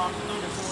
off.